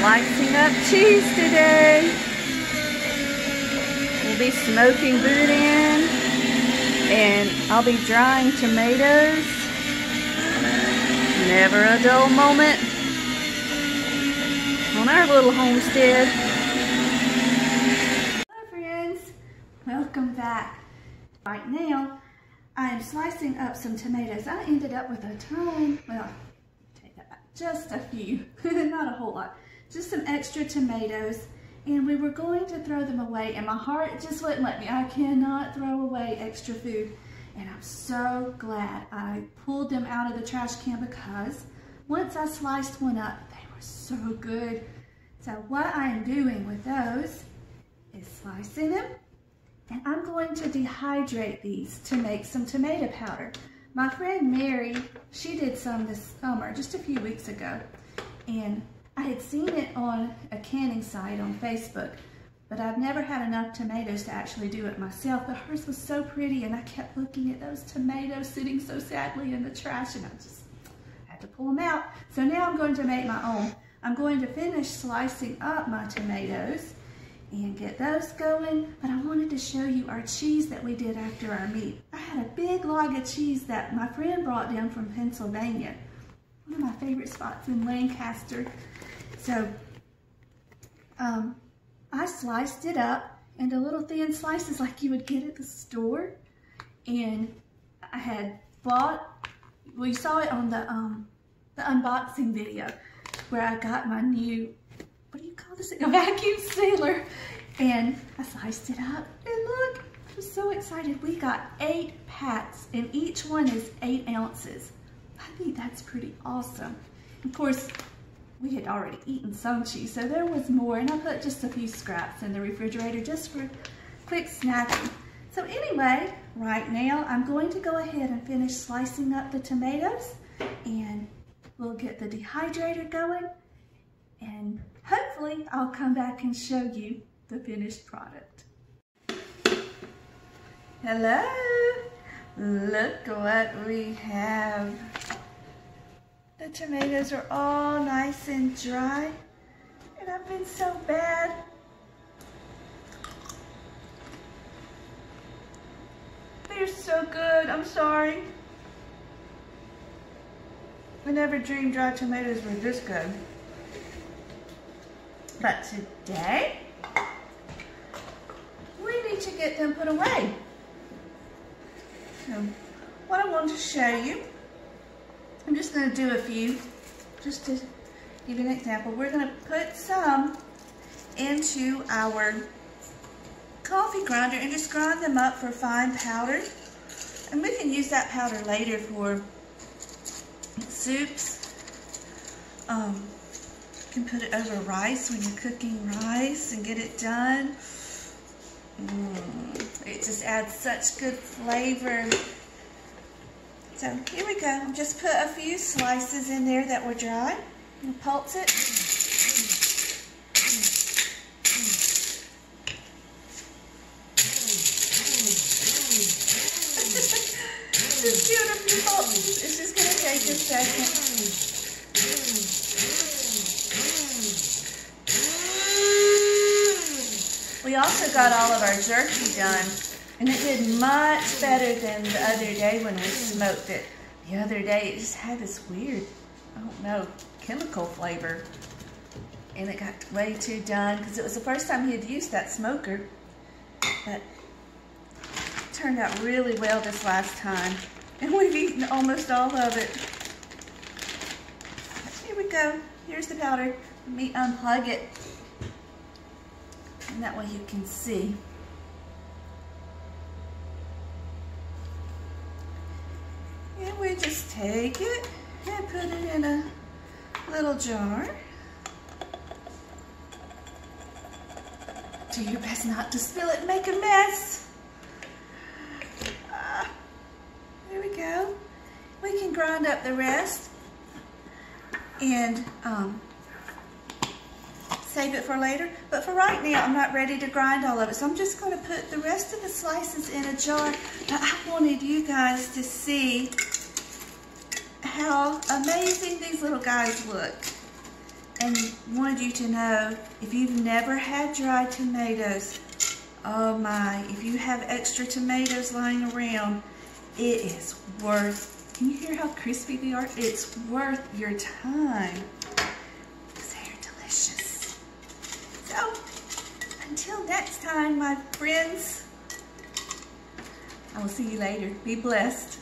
slicing up cheese today. We'll be smoking boudin and I'll be drying tomatoes. Never a dull moment on our little homestead. Hello friends, welcome back. Right now, I am slicing up some tomatoes. I ended up with a ton, well, take that back, just a few, not a whole lot. Just some extra tomatoes and we were going to throw them away and my heart just wouldn't let me. I cannot throw away extra food. And I'm so glad I pulled them out of the trash can because once I sliced one up, they were so good. So what I am doing with those is slicing them and I'm going to dehydrate these to make some tomato powder. My friend Mary, she did some this summer, just a few weeks ago, and I had seen it on a canning site on Facebook, but I've never had enough tomatoes to actually do it myself, but hers was so pretty, and I kept looking at those tomatoes sitting so sadly in the trash, and I just had to pull them out. So now I'm going to make my own. I'm going to finish slicing up my tomatoes, and get those going. But I wanted to show you our cheese that we did after our meat. I had a big log of cheese that my friend brought down from Pennsylvania. One of my favorite spots in Lancaster. So um, I sliced it up into little thin slices like you would get at the store. And I had bought, we saw it on the, um, the unboxing video where I got my new what do you call this? A vacuum sealer. And I sliced it up and look, I'm so excited. We got eight packs and each one is eight ounces. I think that's pretty awesome. Of course, we had already eaten some cheese, so there was more. And I put just a few scraps in the refrigerator just for quick snacking. So anyway, right now I'm going to go ahead and finish slicing up the tomatoes and we'll get the dehydrator going and hopefully I'll come back and show you the finished product. Hello, look what we have. The tomatoes are all nice and dry and I've been so bad. They're so good, I'm sorry. I never dreamed dry tomatoes were this good. But today, we need to get them put away. So what I want to show you, I'm just going to do a few, just to give you an example. We're going to put some into our coffee grinder and just grind them up for fine powder. And we can use that powder later for soups. Um, you can put it over rice when you're cooking rice and get it done. Mm, it just adds such good flavor. So here we go. Just put a few slices in there that were dry. And pulse it. It's just going to take a second. We also got all of our jerky done, and it did much better than the other day when we smoked it. The other day, it just had this weird, I don't know, chemical flavor. And it got way too done, because it was the first time he had used that smoker. But it turned out really well this last time. And we've eaten almost all of it. Here we go. Here's the powder. Let me unplug it. And that way you can see. And we just take it and put it in a little jar. Do your best not to spill it and make a mess. Uh, there we go. We can grind up the rest and um, save it for later. But for right now, I'm not ready to grind all of it. So I'm just going to put the rest of the slices in a jar. Now, I wanted you guys to see how amazing these little guys look. and wanted you to know if you've never had dried tomatoes, oh my, if you have extra tomatoes lying around, it is worth, can you hear how crispy they are? It's worth your time. They're delicious. So, until next time, my friends, I will see you later. Be blessed.